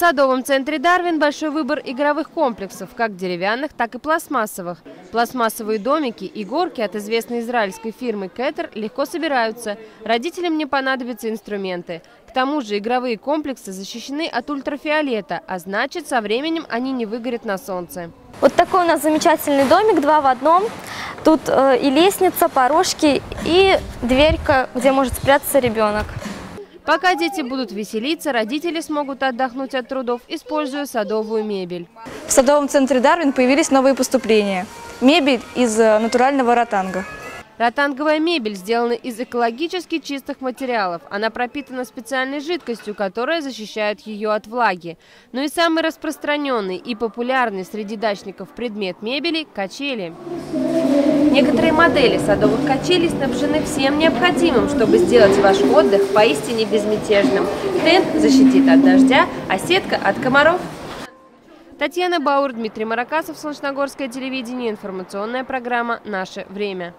В садовом центре «Дарвин» большой выбор игровых комплексов, как деревянных, так и пластмассовых. Пластмассовые домики и горки от известной израильской фирмы «Кэтер» легко собираются. Родителям не понадобятся инструменты. К тому же игровые комплексы защищены от ультрафиолета, а значит, со временем они не выгорят на солнце. Вот такой у нас замечательный домик, два в одном. Тут э, и лестница, порожки, и дверька, где может спрятаться ребенок. Пока дети будут веселиться, родители смогут отдохнуть от трудов, используя садовую мебель. В садовом центре Дарвин появились новые поступления. Мебель из э, натурального ротанга. Ротанговая мебель сделана из экологически чистых материалов. Она пропитана специальной жидкостью, которая защищает ее от влаги. Но и самый распространенный и популярный среди дачников предмет мебели – качели. Некоторые модели садовых качелей снабжены всем необходимым, чтобы сделать ваш отдых поистине безмятежным. Тент защитит от дождя, а сетка от комаров. Татьяна Баур, Дмитрий Маракасов, Солнечногорское телевидение, информационная программа «Наше время».